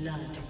blood.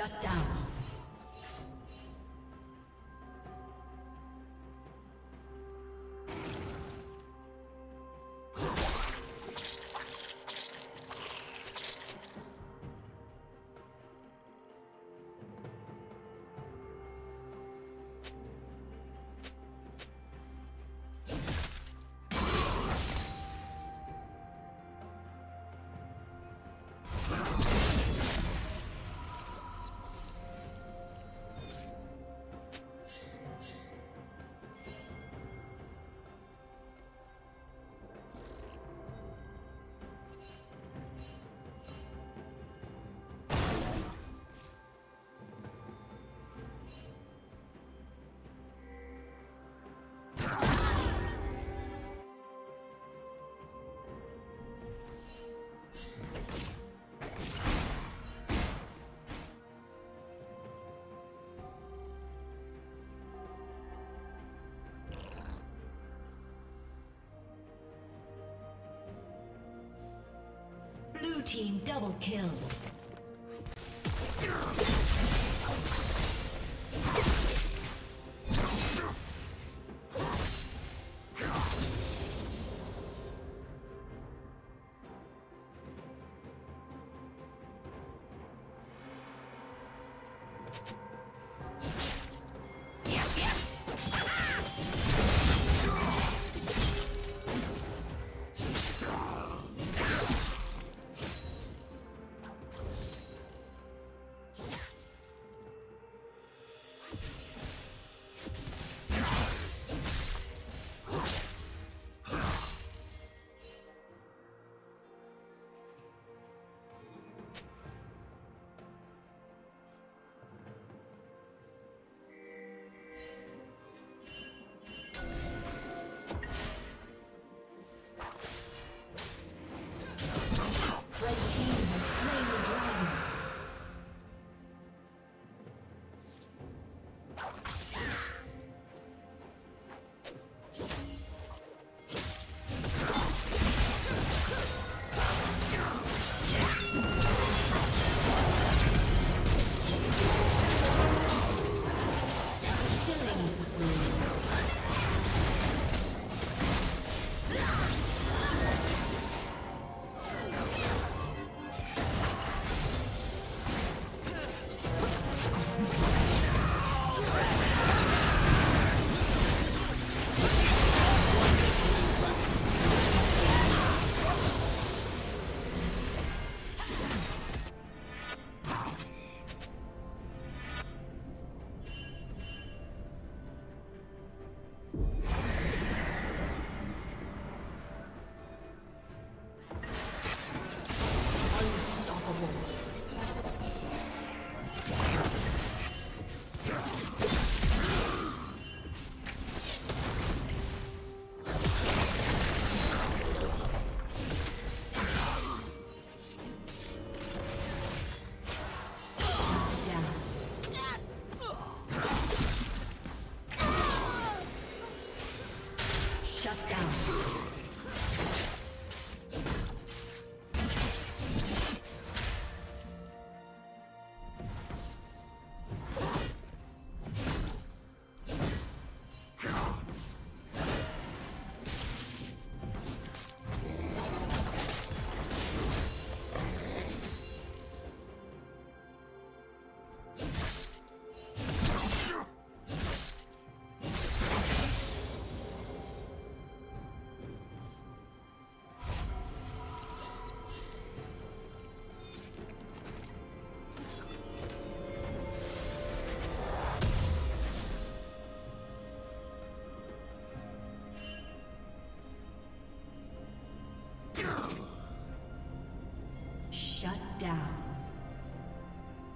Shut down. Blue team double kill.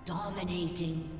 Dominating.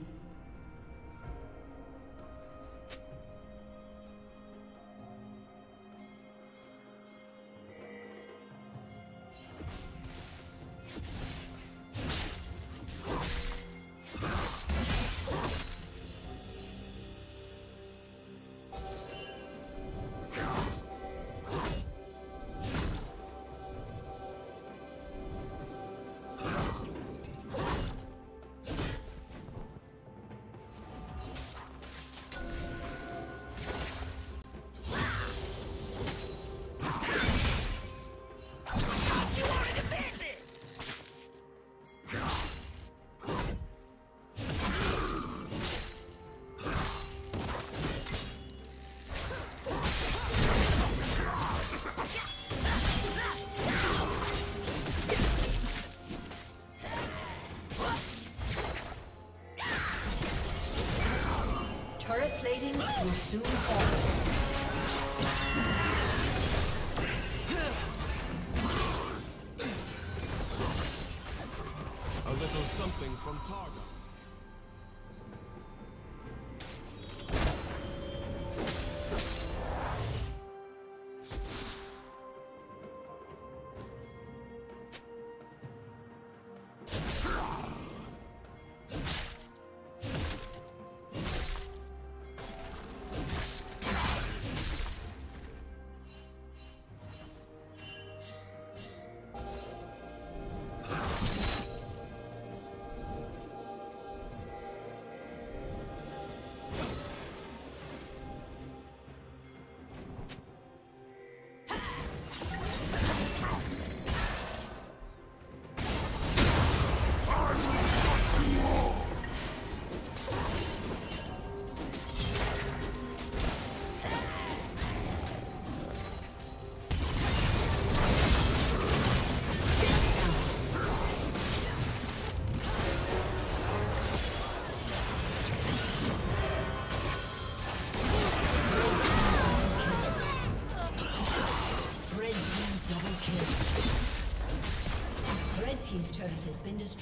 Turret plating will soon fall. A little something from Targa.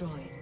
Destroyed.